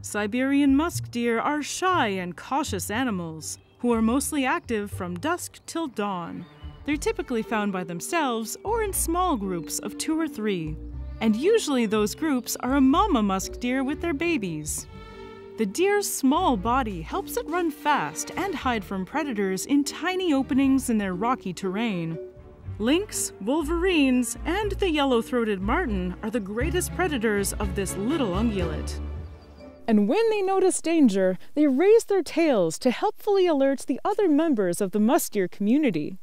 Siberian musk deer are shy and cautious animals who are mostly active from dusk till dawn. They're typically found by themselves or in small groups of two or three. And usually those groups are a mama musk deer with their babies. The deer's small body helps it run fast and hide from predators in tiny openings in their rocky terrain. Lynx, wolverines, and the yellow throated marten are the greatest predators of this little ungulate. And when they notice danger, they raise their tails to helpfully alert the other members of the musk deer community.